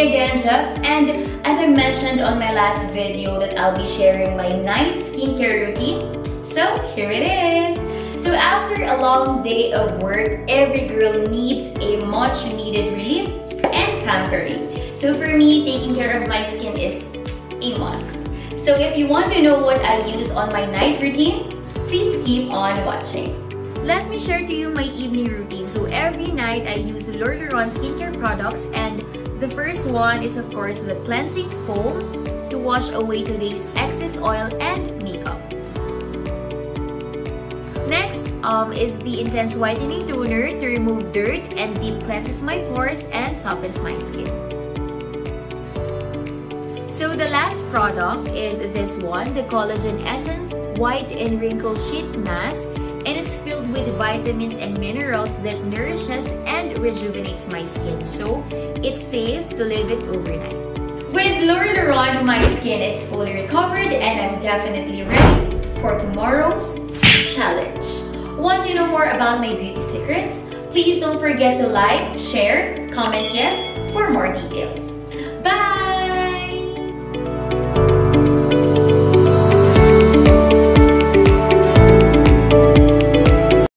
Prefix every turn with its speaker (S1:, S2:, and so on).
S1: again, Jeff. And as I mentioned on my last video that I'll be sharing my night skincare routine. So here it is. So after a long day of work, every girl needs a much needed relief and pampering. So for me, taking care of my skin is a must. So if you want to know what I use on my night routine, please keep on watching. Let me share to you my evening routine. So every night I use Lueur Lauren skincare products and the first one is of course the cleansing foam to wash away today's excess oil and makeup. Next um, is the Intense Whitening Toner to remove dirt and deep cleanses my pores and softens my skin. So the last product is this one, the Collagen Essence White and Wrinkle Sheet Mask and it's filled with vitamins and minerals that nourishes and rejuvenates my skin. So it's safe to leave it overnight. With Lueur Lauren, my skin is fully recovered and I'm definitely ready for tomorrow's challenge. Want to know more about my beauty secrets? Please don't forget to like, share, comment yes for more details. Bye!